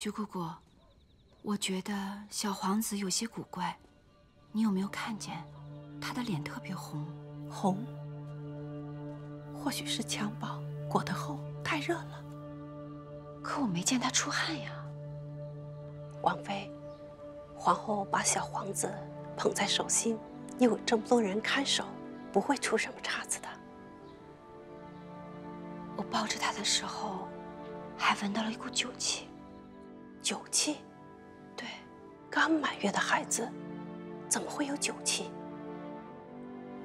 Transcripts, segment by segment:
徐姑姑，我觉得小皇子有些古怪，你有没有看见他的脸特别红？红？或许是襁褓裹得厚，太热了。可我没见他出汗呀。王妃，皇后把小皇子捧在手心，又有这么多人看守，不会出什么岔子的。我抱着他的时候，还闻到了一股酒气。酒气，对，刚满月的孩子，怎么会有酒气？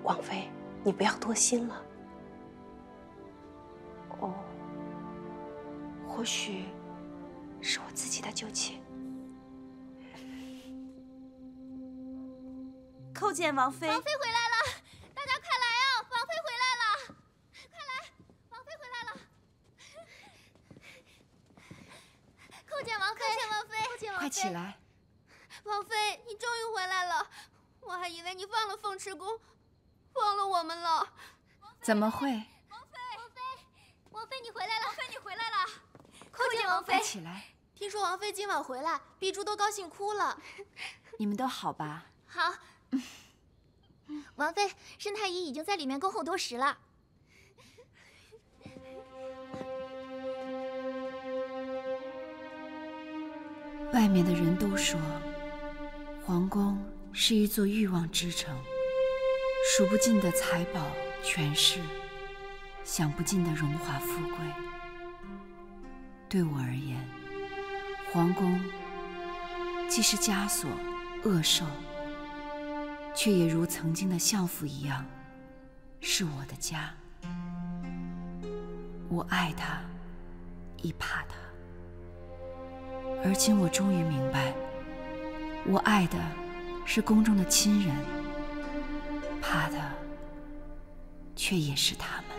王妃，你不要多心了。哦，或许是我自己的酒气。叩见王妃。王妃回来了，大家快来啊！王妃回来了，快来，王妃回来了。叩见王妃，叩见快起来！王妃，你终于回来了，我还以为你忘了凤池宫，忘了我们了。怎么会？王妃，王妃，王妃你回来了！王妃你回来了！叩见王妃。快起来！听说王妃今晚回来，碧珠都高兴哭了。你们都好吧？好。王妃，申太医已经在里面恭候多时了。外面的人都说，皇宫是一座欲望之城，数不尽的财宝、权势，享不尽的荣华富贵。对我而言，皇宫既是枷锁、恶兽。却也如曾经的相府一样，是我的家。我爱他，亦怕他。而今我终于明白，我爱的是宫中的亲人，怕的却也是他们。